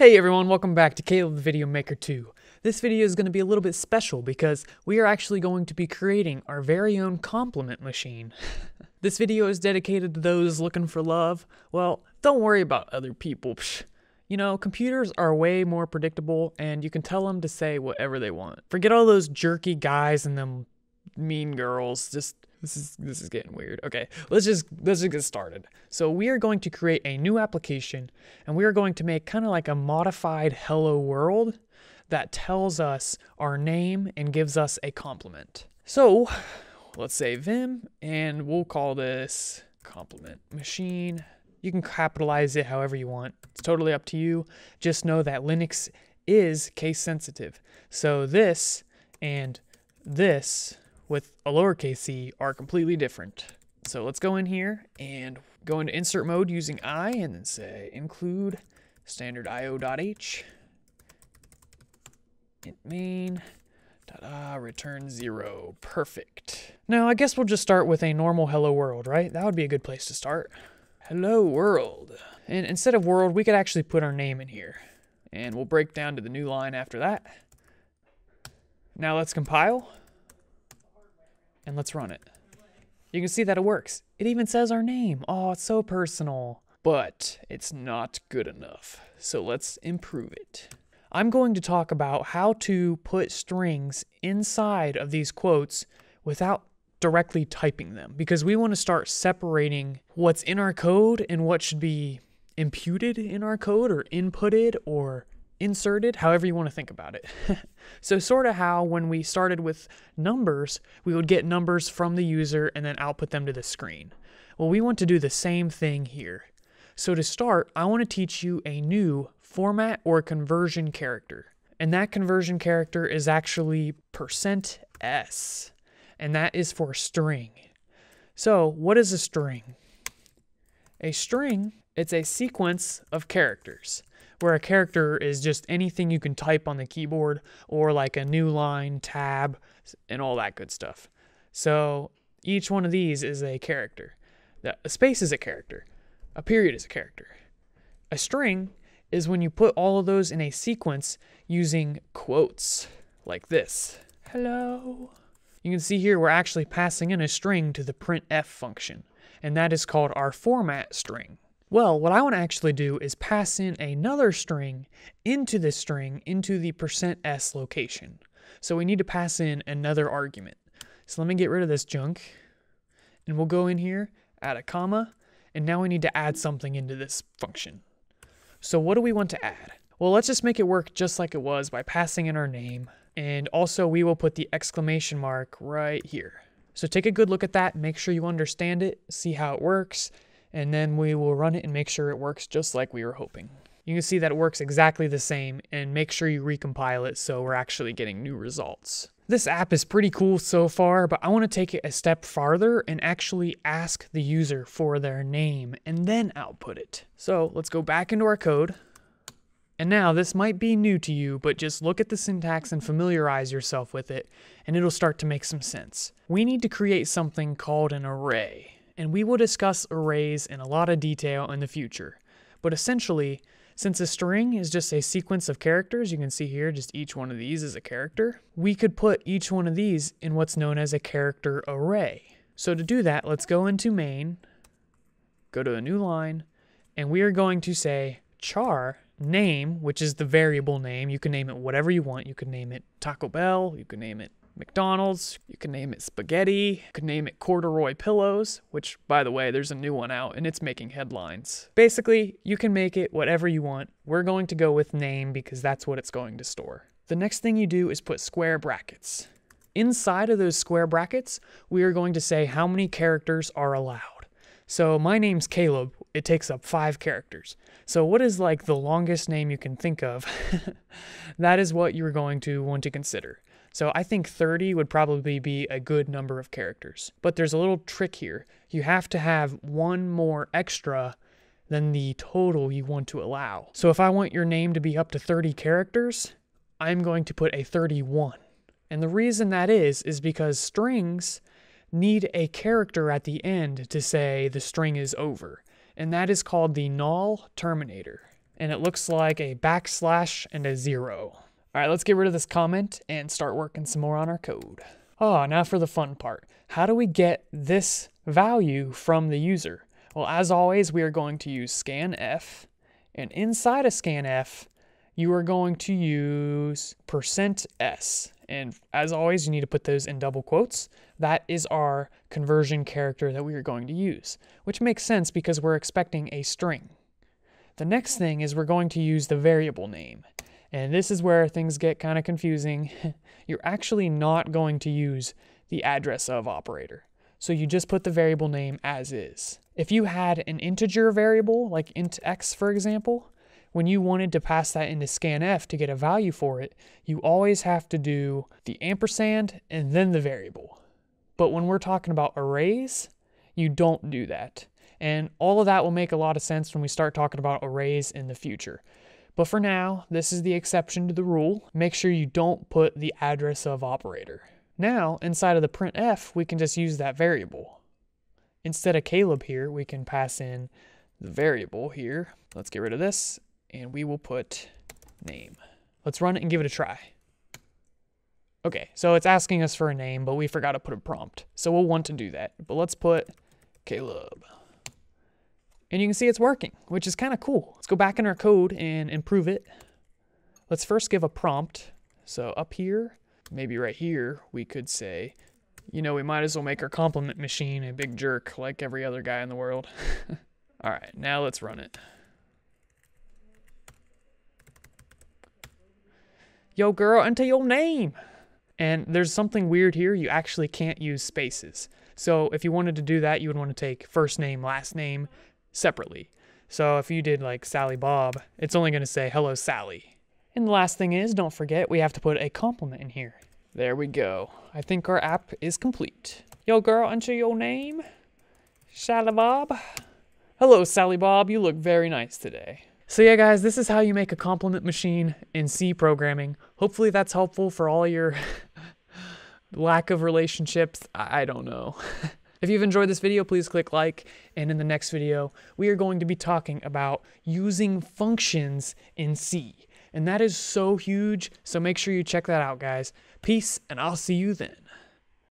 Hey everyone, welcome back to Caleb the Video Maker 2. This video is going to be a little bit special because we are actually going to be creating our very own compliment machine. this video is dedicated to those looking for love. Well, don't worry about other people. Psh. You know, computers are way more predictable and you can tell them to say whatever they want. Forget all those jerky guys and them mean girls. Just this is this is getting weird. Okay, let's just let's just get started. So we are going to create a new application and we are going to make kind of like a modified hello world that tells us our name and gives us a compliment. So let's say Vim and we'll call this compliment machine. You can capitalize it however you want. It's totally up to you. Just know that Linux is case sensitive. So this and this with a lowercase c are completely different. So let's go in here and go into insert mode using i and then say include standard io.h int main ta-da return zero. Perfect. Now i guess we'll just start with a normal hello world right? That would be a good place to start. Hello world. And instead of world we could actually put our name in here. And we'll break down to the new line after that. Now let's compile and let's run it. You can see that it works. It even says our name. Oh, it's so personal. But it's not good enough. So let's improve it. I'm going to talk about how to put strings inside of these quotes without directly typing them because we want to start separating what's in our code and what should be imputed in our code or inputted or inserted, however you want to think about it. so, sort of how when we started with numbers, we would get numbers from the user and then output them to the screen. Well, we want to do the same thing here. So, to start, I want to teach you a new format or conversion character. And that conversion character is actually percent %s, and that is for string. So, what is a string? A string, it's a sequence of characters where a character is just anything you can type on the keyboard or like a new line, tab, and all that good stuff. So each one of these is a character. A space is a character. A period is a character. A string is when you put all of those in a sequence using quotes like this. Hello. You can see here we're actually passing in a string to the printf function, and that is called our format string. Well, what I want to actually do is pass in another string into this string into the percent %s location. So we need to pass in another argument. So let me get rid of this junk and we'll go in here, add a comma, and now we need to add something into this function. So what do we want to add? Well, let's just make it work just like it was by passing in our name. And also we will put the exclamation mark right here. So take a good look at that, make sure you understand it, see how it works, and then we will run it and make sure it works just like we were hoping. You can see that it works exactly the same and make sure you recompile it so we're actually getting new results. This app is pretty cool so far, but I want to take it a step farther and actually ask the user for their name and then output it. So let's go back into our code. And now this might be new to you, but just look at the syntax and familiarize yourself with it, and it'll start to make some sense. We need to create something called an array and we will discuss arrays in a lot of detail in the future. But essentially, since a string is just a sequence of characters, you can see here just each one of these is a character, we could put each one of these in what's known as a character array. So to do that, let's go into main, go to a new line, and we are going to say char name, which is the variable name. You can name it whatever you want. You can name it Taco Bell, you can name it McDonald's. You can name it spaghetti. You can name it corduroy pillows, which, by the way, there's a new one out and it's making headlines. Basically, you can make it whatever you want. We're going to go with name because that's what it's going to store. The next thing you do is put square brackets. Inside of those square brackets, we are going to say how many characters are allowed. So my name's Caleb. It takes up five characters. So what is like the longest name you can think of? that is what you're going to want to consider. So I think 30 would probably be a good number of characters. But there's a little trick here. You have to have one more extra than the total you want to allow. So if I want your name to be up to 30 characters, I'm going to put a 31. And the reason that is, is because strings need a character at the end to say the string is over. And that is called the null terminator. and it looks like a backslash and a zero. All right, let's get rid of this comment and start working some more on our code. Oh, now for the fun part. How do we get this value from the user? Well, as always, we are going to use scanf, and inside of scanf, you are going to use percent %s. And as always, you need to put those in double quotes. That is our conversion character that we are going to use, which makes sense because we're expecting a string. The next thing is we're going to use the variable name. And this is where things get kind of confusing. You're actually not going to use the address of operator. So you just put the variable name as is. If you had an integer variable, like int x for example, when you wanted to pass that into scanf to get a value for it, you always have to do the ampersand and then the variable. But when we're talking about arrays, you don't do that. And all of that will make a lot of sense when we start talking about arrays in the future. But for now, this is the exception to the rule. Make sure you don't put the address of operator. Now, inside of the printf, we can just use that variable. Instead of Caleb here, we can pass in the variable here. Let's get rid of this, and we will put name. Let's run it and give it a try. Okay, so it's asking us for a name, but we forgot to put a prompt. So we'll want to do that. But let's put Caleb. And you can see it's working, which is kind of cool. Let's go back in our code and improve it. Let's first give a prompt. So up here, maybe right here, we could say, you know, we might as well make our compliment machine a big jerk like every other guy in the world. All right, now let's run it. Yo, girl, enter your name. And there's something weird here. You actually can't use spaces. So if you wanted to do that, you would want to take first name, last name, separately. So if you did like Sally Bob, it's only going to say, hello, Sally. And the last thing is, don't forget, we have to put a compliment in here. There we go. I think our app is complete. Yo, girl, enter your name. Sally Bob. Hello, Sally Bob. You look very nice today. So yeah, guys, this is how you make a compliment machine in C programming. Hopefully that's helpful for all your lack of relationships. I don't know. If you've enjoyed this video, please click like. And in the next video, we are going to be talking about using functions in C. And that is so huge, so make sure you check that out, guys. Peace, and I'll see you then.